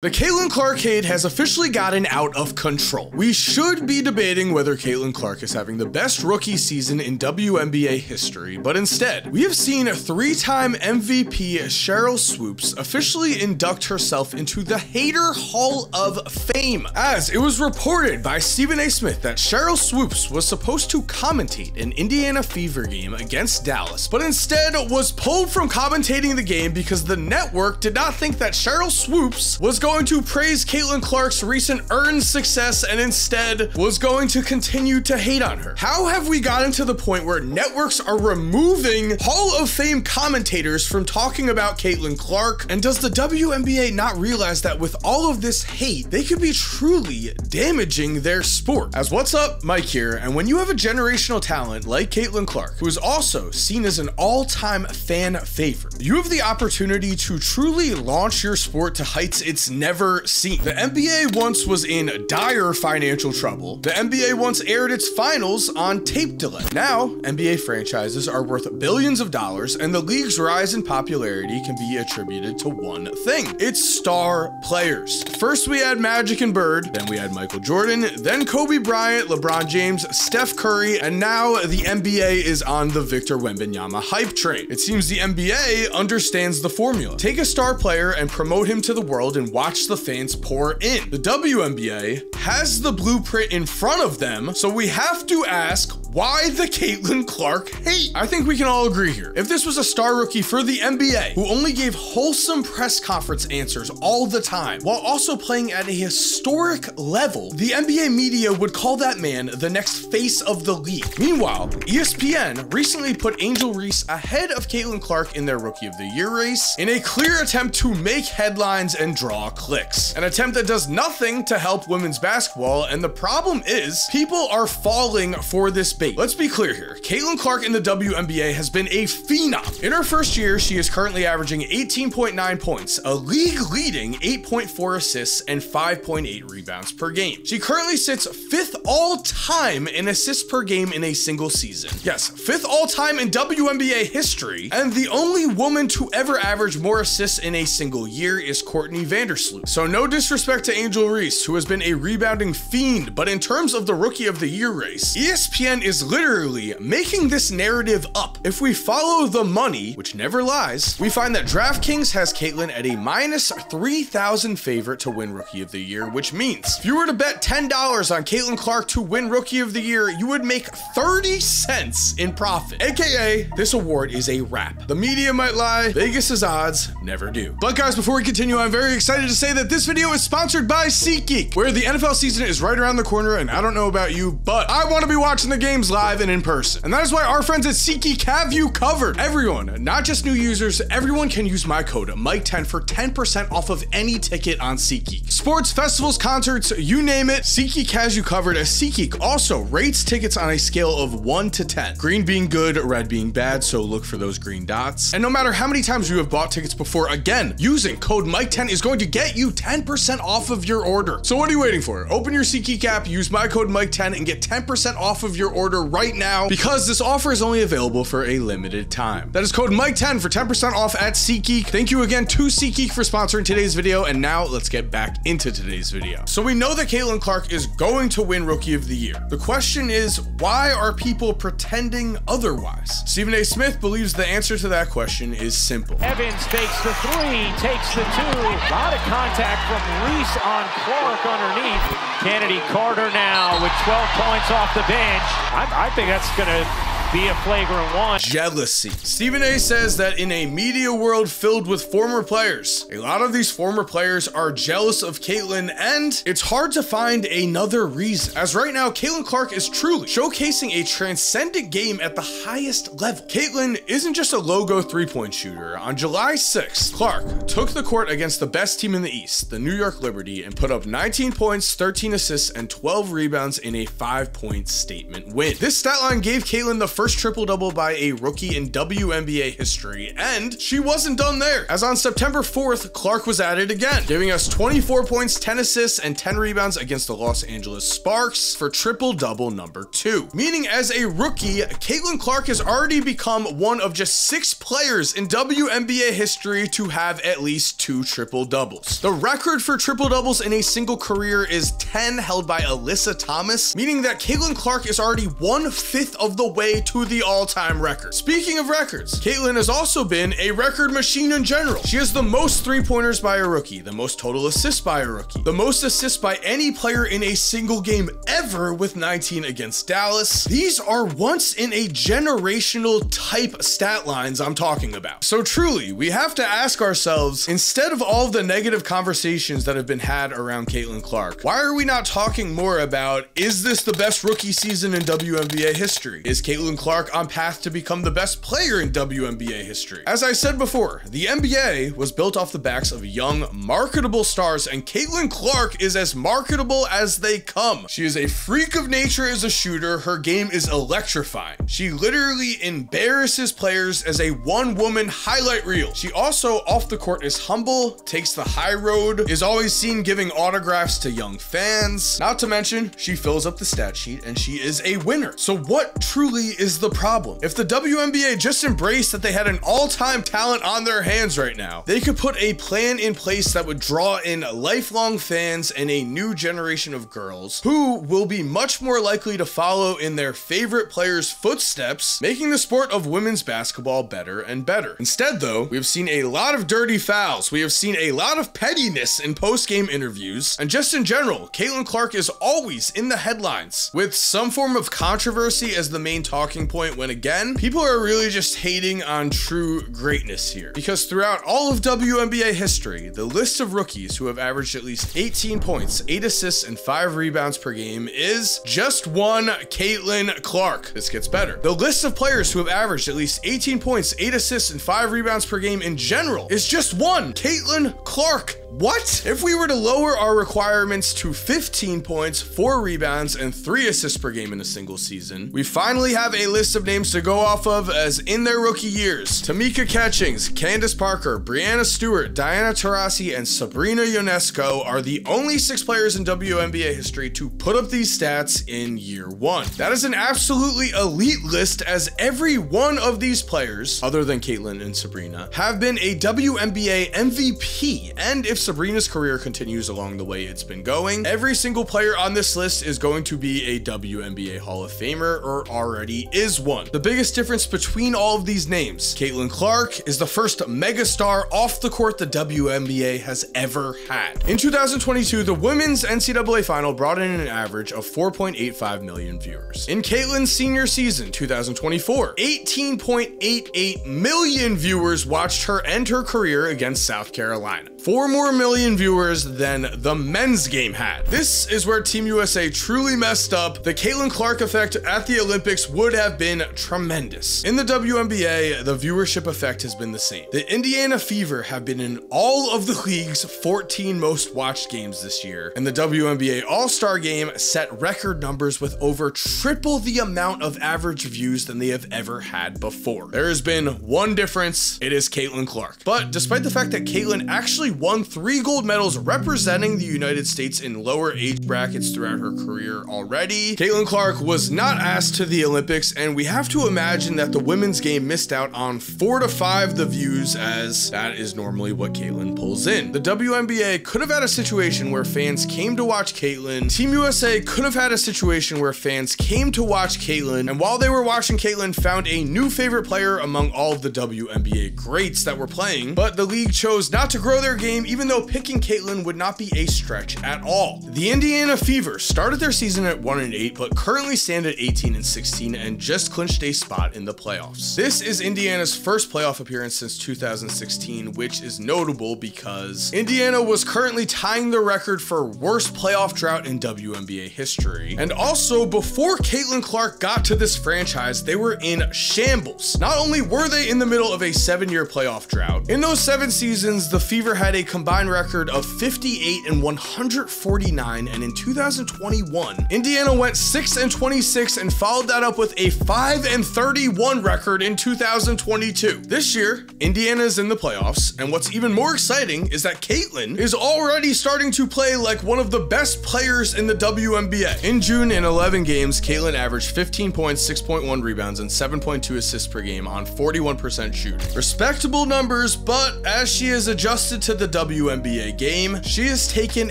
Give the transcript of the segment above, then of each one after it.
The Caitlin Clark hate has officially gotten out of control. We should be debating whether Caitlin Clark is having the best rookie season in WNBA history, but instead, we have seen three-time MVP Sheryl Swoopes officially induct herself into the Hater Hall of Fame, as it was reported by Stephen A. Smith that Sheryl Swoopes was supposed to commentate an Indiana Fever game against Dallas, but instead was pulled from commentating the game because the network did not think that Sheryl Swoopes was going going to praise Caitlin Clark's recent earned success and instead was going to continue to hate on her. How have we gotten to the point where networks are removing Hall of Fame commentators from talking about Caitlin Clark? And does the WNBA not realize that with all of this hate, they could be truly damaging their sport? As what's up, Mike here, and when you have a generational talent like Caitlin Clark, who is also seen as an all-time fan favorite, you have the opportunity to truly launch your sport to heights it's never seen. The NBA once was in dire financial trouble. The NBA once aired its finals on tape delay. Now, NBA franchises are worth billions of dollars, and the league's rise in popularity can be attributed to one thing it's star players. First, we had Magic and Bird, then we had Michael Jordan, then Kobe Bryant, LeBron James, Steph Curry, and now the NBA is on the Victor Wembanyama hype train. It seems the NBA understands the formula. Take a star player and promote him to the world and watch watch the fans pour in. The WNBA has the blueprint in front of them, so we have to ask why the Caitlin Clark hate? I think we can all agree here. If this was a star rookie for the NBA who only gave wholesome press conference answers all the time while also playing at a historic level, the NBA media would call that man the next face of the league. Meanwhile, ESPN recently put Angel Reese ahead of Caitlin Clark in their Rookie of the Year race in a clear attempt to make headlines and draw clicks. An attempt that does nothing to help women's basketball, and the problem is people are falling for this Let's be clear here. Caitlin Clark in the WNBA has been a phenom. In her first year, she is currently averaging 18.9 points, a league leading 8.4 assists and 5.8 rebounds per game. She currently sits fifth all time in assists per game in a single season. Yes, fifth all time in WNBA history, and the only woman to ever average more assists in a single year is Courtney Vandersloot. So no disrespect to Angel Reese, who has been a rebounding fiend, but in terms of the Rookie of the Year race, ESPN is literally making this narrative up. If we follow the money, which never lies, we find that DraftKings has Caitlin at a minus 3,000 favorite to win Rookie of the Year, which means if you were to bet $10 on Caitlin Clark to win Rookie of the Year, you would make 30 cents in profit. AKA, this award is a wrap. The media might lie, Vegas's odds never do. But guys, before we continue, I'm very excited to say that this video is sponsored by SeatGeek, where the NFL season is right around the corner, and I don't know about you, but I want to be watching the game games live and in person. And that is why our friends at SeatGeek have you covered. Everyone, not just new users, everyone can use my code Mike10 for 10% off of any ticket on SeatGeek. Sports, festivals, concerts, you name it, SeatGeek has you covered as SeatGeek also rates tickets on a scale of 1 to 10. Green being good, red being bad, so look for those green dots. And no matter how many times you have bought tickets before, again, using code Mike10 is going to get you 10% off of your order. So what are you waiting for? Open your SeatGeek app, use my code Mike10 and get 10% off of your order order right now because this offer is only available for a limited time. That is code Mike10 for 10% off at SeatGeek. Thank you again to SeatGeek for sponsoring today's video. And now let's get back into today's video. So we know that Caitlin Clark is going to win Rookie of the Year. The question is, why are people pretending otherwise? Stephen A. Smith believes the answer to that question is simple. Evans takes the three, takes the two. A lot of contact from Reese on Clark underneath. Chennedy Carter now with 12 points off the bench. I, I think that's going to be a flagrant one. Jealousy. Stephen A says that in a media world filled with former players, a lot of these former players are jealous of Caitlin, and it's hard to find another reason. As right now, Caitlin Clark is truly showcasing a transcendent game at the highest level. Caitlin isn't just a logo three-point shooter. On July 6th, Clark took the court against the best team in the East, the New York Liberty, and put up 19 points, 13 assists, and 12 rebounds in a five-point statement win. This stat line gave Caitlin the first triple double by a rookie in WNBA history, and she wasn't done there. As on September 4th, Clark was added again, giving us 24 points, 10 assists, and 10 rebounds against the Los Angeles Sparks for triple double number two. Meaning, as a rookie, Caitlin Clark has already become one of just six players in WNBA history to have at least two triple doubles. The record for triple doubles in a single career is 10, held by Alyssa Thomas, meaning that Caitlin Clark is already one fifth of the way to the all time record. Speaking of records, Caitlin has also been a record machine in general. She has the most three pointers by a rookie, the most total assists by a rookie, the most assists by any player in a single game ever with 19 against Dallas. These are once in a generational type stat lines I'm talking about. So truly, we have to ask ourselves, instead of all of the negative conversations that have been had around Caitlin Clark, why are we not talking more about, is this the best rookie season in WNBA history? Is Caitlin Clark on path to become the best player in WNBA history? As I said before, the NBA was built off the backs of young, marketable stars, and Caitlin Clark is as marketable as they come. She is a freak of nature as a shooter. Her game is electrifying. She literally embarrasses players as a one woman highlight reel. She also, off the court, is humble, takes the high road, is always seen giving autographs to young fans. Not to mention, she fills up the stat sheet and she is a winner. So, what truly is the problem? If the WNBA just embraced that they had an all time talent on their hands right now, they could put a plan in place that would draw in lifelong fans and a new generation of girls who will be much more likely to follow in their favorite players' footsteps, making the sport of women's basketball better and better. Instead, though, we have seen a lot of dirty fouls, we have seen a lot of pettiness in post game interviews, and just in general, Caitlin Clark is always in the headlines with some form of controversy as the main talking point when again, people are really just hating on true greatness here. Because throughout all of WNBA history, the list of rookies who have averaged at least 18 points, 8 assists, and 5 rebounds per game is just one Caitlin Clark. This gets better. The list of players who have averaged at least 18 points, 8 assists, and 5 rebounds per game in general is just one Caitlin Clark. What? If we were to lower our requirements to 15 points, 4 rebounds, and 3 assists per game in a single season, we finally have a list of names to go off of as in their rookie years. Tamika Catchings, Candace Parker, Breanna Stewart, Diana Taurasi, and Sabrina Ionescu are the only six players in WNBA history to put up these stats in year one. That is an absolutely elite list as every one of these players, other than Caitlin and Sabrina, have been a WNBA MVP. And if Sabrina's career continues along the way it's been going, every single player on this list is going to be a WNBA Hall of Famer or already is one. The biggest difference between all of these names, Caitlin Clark is the first megastar off the court the WNBA has ever had. In 2022, the women's NCAA final brought in an average of 4.85 million viewers. In Caitlin's senior season, 2024, 18.88 million viewers watched her end her career against South Carolina. Four more million viewers than the men's game had. This is where Team USA truly messed up. The Caitlin Clark effect at the Olympics would have been tremendous. In the WNBA, the viewership effect has been the same. The Indiana Fever have been in all of the league's 14 most watched games this year, and the WNBA All Star game set record numbers with over triple the amount of average views than they have ever had before. There has been one difference it is Caitlin Clark. But despite the fact that Caitlin actually won three gold medals representing the United States in lower age brackets throughout her career already, Caitlin Clark was not asked to the Olympics, and we have to imagine that the women's game missed out on four to five the views, as that is normally what Caitlin pulls in. The WNBA could have had a situation where fans came to watch Caitlin. Team USA could have had a situation where fans came to watch Caitlin, and while they were watching Caitlin, found a new favorite player among all of the WNBA greats that were playing. But the league chose not to grow their game, even though picking Caitlin would not be a stretch at all. The Indiana Fever started their season at 1 and 8, but currently stand at 18 and 16 and just clinched a spot in the playoffs. This is Indiana's first playoff appearance since 2016, which is notable because Indiana was currently tying the record for worst playoff drought in WNBA history. And also, before Caitlin Clark got to this franchise, they were in shambles. Not only were they in the middle of a seven year playoff drought, in those seven seasons, the Fever had a combined combined record of 58 and 149, and in 2021, Indiana went 6 and 26 and followed that up with a 5 and 31 record in 2022. This year, Indiana is in the playoffs, and what's even more exciting is that Caitlin is already starting to play like one of the best players in the WNBA. In June, in 11 games, Caitlin averaged 15 points, 6.1 rebounds, and 7.2 assists per game on 41% shooting. Respectable numbers, but as she has adjusted to the WNBA game, she has taken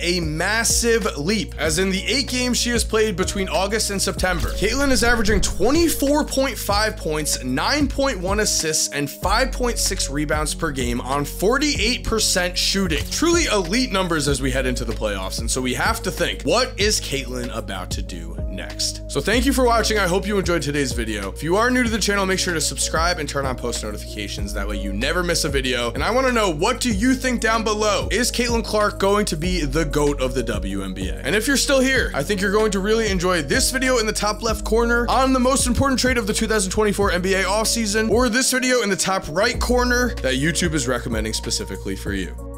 a massive leap. As in the eight games she has played between August and September, Caitlin is averaging 24.5 points, 9.1 assists, and 5.6 rebounds per game on 48% shooting. Truly elite numbers as we head into the playoffs, and so we have to think, what is Caitlin about to do next? So thank you for watching. I hope you enjoyed today's video. If you are new to the channel, make sure to subscribe and turn on post notifications. That way you never miss a video. And I want to know, what do you think down below? Is Caitlin Clark going to be the GOAT of the WNBA? And if you're still here, I think you're going to really enjoy this video in the top left corner on the most important trade of the 2024 NBA offseason, or this video in the top right corner that YouTube is recommending specifically for you.